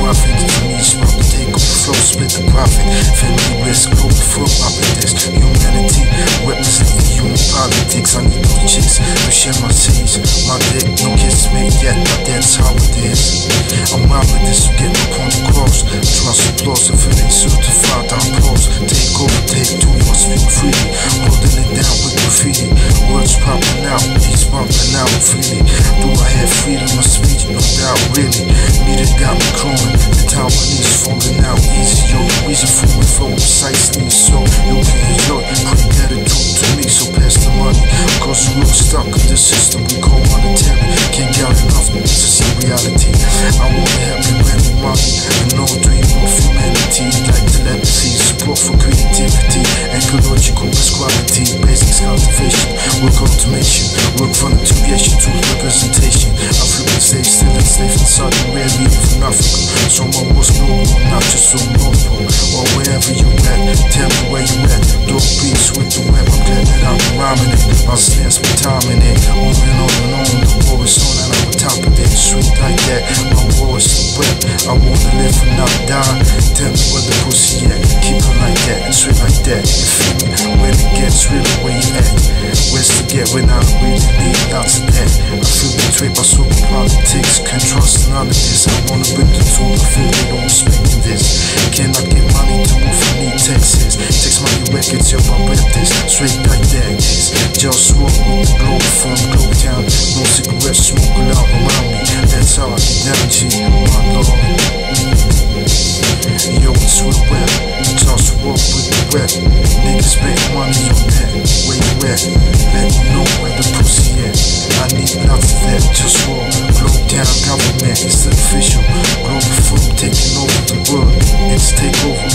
profit. Need smoke to take over flow, split the profit. Family risk, global my opposites. Humanity, representing human politics. I need no chicks to share my seeds. My dick, no kiss me yet, but that's how this. Just so. Or wherever you at, tell me where you at. Dog beats with the web, I'm glad that I'm rhyming it. My stance, my time in it. On and on and on, the war is on and I'm on top of it. Sweet like that, my war is so wet. I wanna live and not die. Tell me where the pussy at. Keep it like that, straight like that. You feel me? When it gets real, where you at? Where's to get when I really need lots of that? I feel betrayed by super from Globe Town. No cigarettes smoking out around me. That's how I get down, G. My lord. Yo, it's real rap. Toss walk with the rap. Niggas make money on that. Where you at? Let me know where the pussy at. I need lots of that. Just walk. Globe Town government. It's official. Global food taking over the world. It's take over.